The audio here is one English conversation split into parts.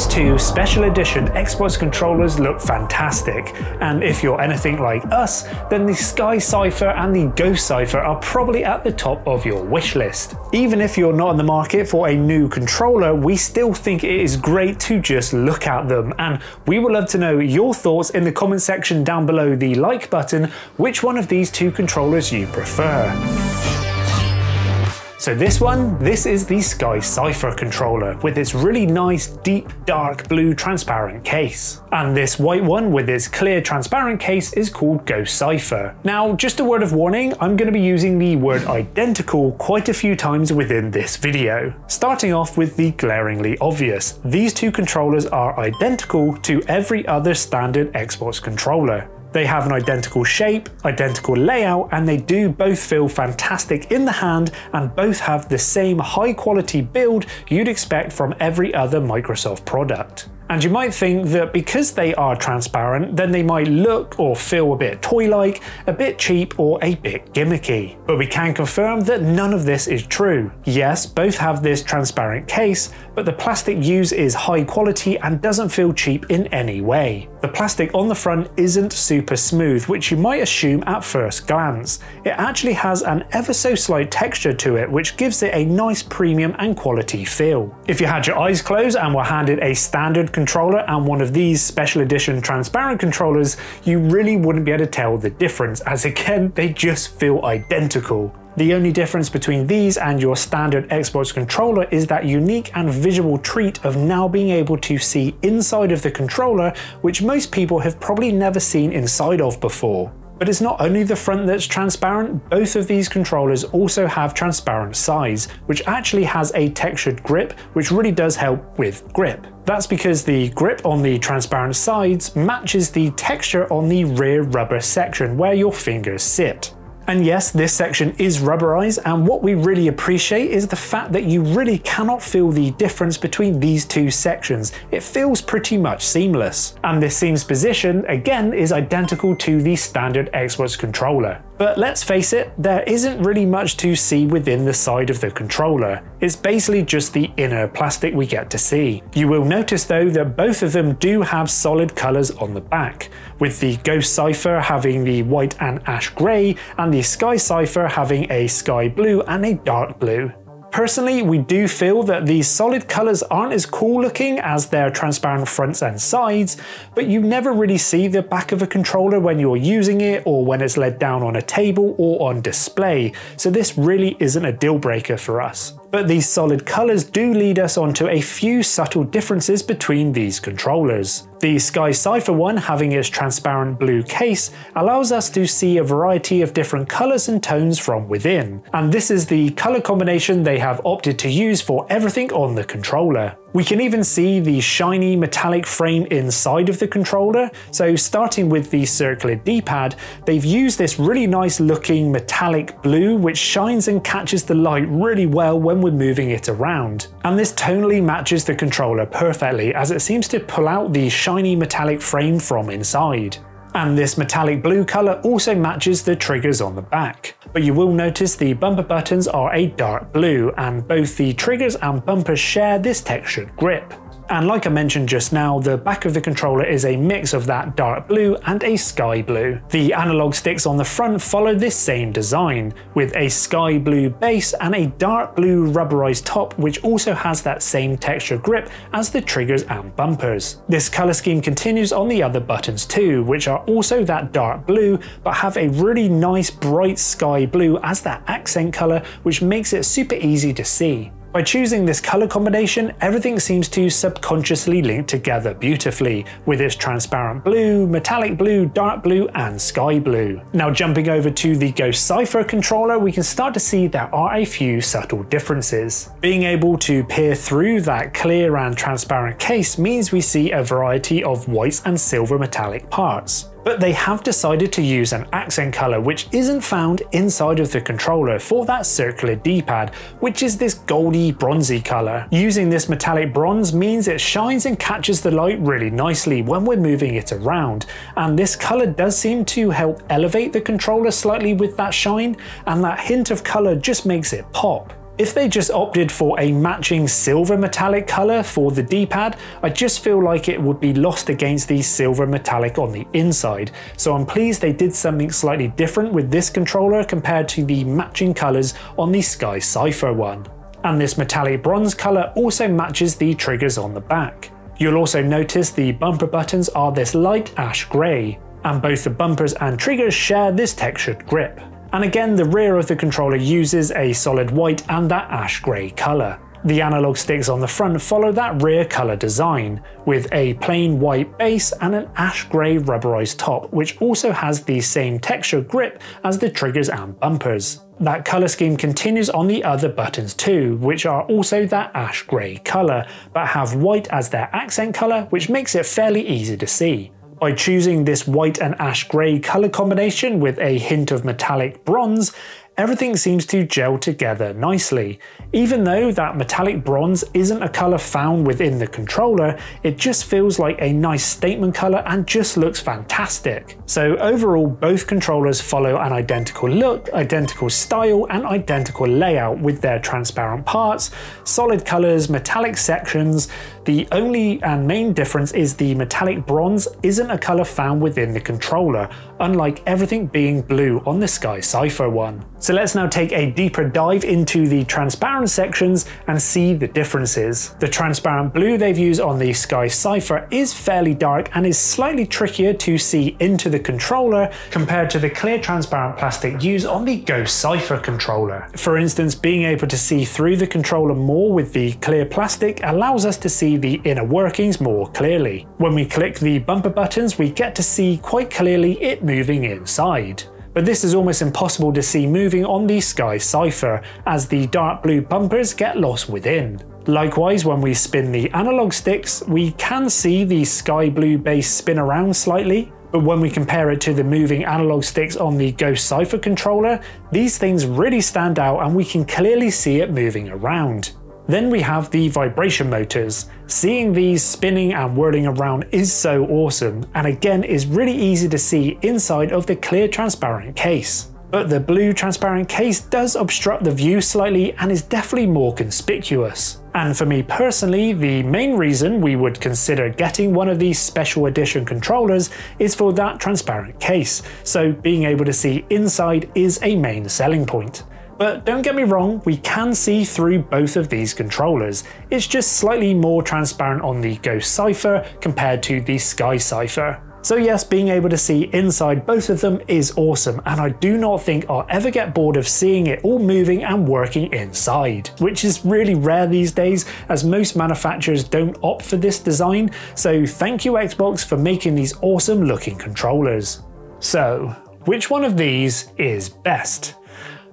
These two special edition Xbox controllers look fantastic, and if you're anything like us, then the Sky Cipher and the Ghost Cipher are probably at the top of your wish list. Even if you're not in the market for a new controller, we still think it is great to just look at them, and we would love to know your thoughts in the comment section down below the like button, which one of these two controllers you prefer. So this one, this is the Sky Cipher controller with its really nice deep dark blue transparent case. And this white one with its clear transparent case is called Ghost Cipher. Now just a word of warning, I'm going to be using the word identical quite a few times within this video. Starting off with the glaringly obvious, these two controllers are identical to every other standard Xbox controller. They have an identical shape, identical layout, and they do both feel fantastic in the hand and both have the same high quality build you'd expect from every other Microsoft product. And you might think that because they are transparent, then they might look or feel a bit toy-like, a bit cheap or a bit gimmicky. But we can confirm that none of this is true. Yes, both have this transparent case, but the plastic used is high quality and doesn't feel cheap in any way. The plastic on the front isn't super smooth, which you might assume at first glance. It actually has an ever so slight texture to it, which gives it a nice premium and quality feel. If you had your eyes closed and were handed a standard controller and one of these special edition transparent controllers, you really wouldn't be able to tell the difference as again, they just feel identical. The only difference between these and your standard Xbox controller is that unique and visual treat of now being able to see inside of the controller, which most people have probably never seen inside of before. But it's not only the front that's transparent, both of these controllers also have transparent sides, which actually has a textured grip, which really does help with grip. That's because the grip on the transparent sides matches the texture on the rear rubber section where your fingers sit. And yes, this section is rubberized, and what we really appreciate is the fact that you really cannot feel the difference between these two sections. It feels pretty much seamless. And this seam's position, again, is identical to the standard Xbox controller. But let's face it, there isn't really much to see within the side of the controller. It's basically just the inner plastic we get to see. You will notice though that both of them do have solid colours on the back, with the Ghost Cipher having the white and ash grey, and the Sky Cipher having a sky blue and a dark blue. Personally, we do feel that these solid colours aren't as cool looking as their transparent fronts and sides, but you never really see the back of a controller when you're using it or when it's laid down on a table or on display, so this really isn't a deal breaker for us. But these solid colours do lead us onto a few subtle differences between these controllers. The Sky Cypher one having its transparent blue case allows us to see a variety of different colours and tones from within, and this is the colour combination they have opted to use for everything on the controller. We can even see the shiny metallic frame inside of the controller, so starting with the circular D-pad, they've used this really nice looking metallic blue which shines and catches the light really well when we're moving it around. And this tonally matches the controller perfectly as it seems to pull out the shiny metallic frame from inside. And this metallic blue colour also matches the triggers on the back. But you will notice the bumper buttons are a dark blue, and both the triggers and bumpers share this textured grip. And like I mentioned just now, the back of the controller is a mix of that dark blue and a sky blue. The analog sticks on the front follow this same design, with a sky blue base and a dark blue rubberized top which also has that same texture grip as the triggers and bumpers. This colour scheme continues on the other buttons too, which are also that dark blue but have a really nice bright sky blue as that accent colour which makes it super easy to see. By choosing this colour combination, everything seems to subconsciously link together beautifully, with its transparent blue, metallic blue, dark blue and sky blue. Now jumping over to the Ghost Cipher controller, we can start to see there are a few subtle differences. Being able to peer through that clear and transparent case means we see a variety of white and silver metallic parts but they have decided to use an accent colour which isn't found inside of the controller for that circular D-pad, which is this goldy bronzy colour. Using this metallic bronze means it shines and catches the light really nicely when we're moving it around, and this colour does seem to help elevate the controller slightly with that shine, and that hint of colour just makes it pop. If they just opted for a matching silver metallic colour for the D-pad, I just feel like it would be lost against the silver metallic on the inside, so I'm pleased they did something slightly different with this controller compared to the matching colours on the Sky Cipher one. And this metallic bronze colour also matches the triggers on the back. You'll also notice the bumper buttons are this light ash grey, and both the bumpers and triggers share this textured grip. And again, the rear of the controller uses a solid white and that ash grey colour. The analog sticks on the front follow that rear colour design, with a plain white base and an ash grey rubberized top, which also has the same texture grip as the triggers and bumpers. That colour scheme continues on the other buttons too, which are also that ash grey colour, but have white as their accent colour, which makes it fairly easy to see. By choosing this white and ash grey colour combination with a hint of metallic bronze, everything seems to gel together nicely. Even though that metallic bronze isn't a colour found within the controller, it just feels like a nice statement colour and just looks fantastic. So overall, both controllers follow an identical look, identical style, and identical layout with their transparent parts, solid colours, metallic sections. The only and main difference is the metallic bronze isn't a colour found within the controller, unlike everything being blue on the Sky Cipher one. So let's now take a deeper dive into the transparent sections and see the differences. The transparent blue they've used on the Sky Cipher is fairly dark and is slightly trickier to see into the controller compared to the clear transparent plastic used on the Ghost Cipher controller. For instance, being able to see through the controller more with the clear plastic allows us to see the inner workings more clearly. When we click the bumper buttons, we get to see quite clearly it moving inside but this is almost impossible to see moving on the Sky Cipher as the dark blue bumpers get lost within. Likewise, when we spin the analog sticks, we can see the sky blue base spin around slightly, but when we compare it to the moving analog sticks on the Ghost Cipher controller, these things really stand out and we can clearly see it moving around. Then we have the vibration motors. Seeing these spinning and whirling around is so awesome, and again is really easy to see inside of the clear transparent case. But the blue transparent case does obstruct the view slightly and is definitely more conspicuous. And for me personally, the main reason we would consider getting one of these special edition controllers is for that transparent case, so being able to see inside is a main selling point. But don't get me wrong, we can see through both of these controllers. It's just slightly more transparent on the Ghost Cipher compared to the Sky Cipher. So yes, being able to see inside both of them is awesome, and I do not think I'll ever get bored of seeing it all moving and working inside, which is really rare these days as most manufacturers don't opt for this design, so thank you Xbox for making these awesome looking controllers. So, which one of these is best?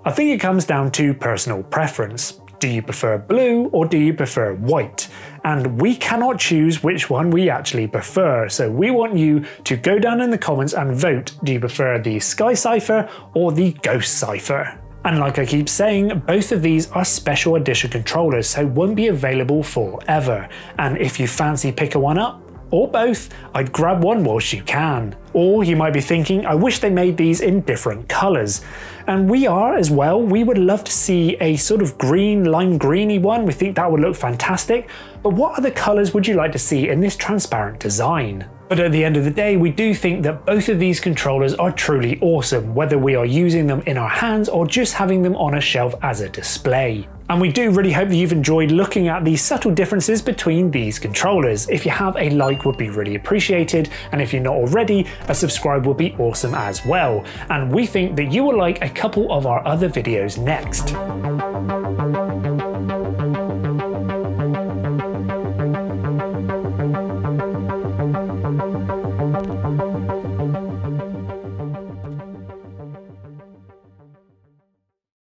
I think it comes down to personal preference. Do you prefer blue or do you prefer white? And we cannot choose which one we actually prefer, so we want you to go down in the comments and vote. Do you prefer the Sky Cipher or the Ghost Cipher? And like I keep saying, both of these are special edition controllers, so won't be available forever. And if you fancy picking one up, or both, I'd grab one whilst you can. Or you might be thinking, I wish they made these in different colours. And we are as well, we would love to see a sort of green, lime greeny one, we think that would look fantastic. But what other colours would you like to see in this transparent design? But at the end of the day, we do think that both of these controllers are truly awesome, whether we are using them in our hands or just having them on a shelf as a display. And we do really hope that you've enjoyed looking at the subtle differences between these controllers. If you have a like would be really appreciated, and if you're not already, a subscribe would be awesome as well. And we think that you will like a couple of our other videos next.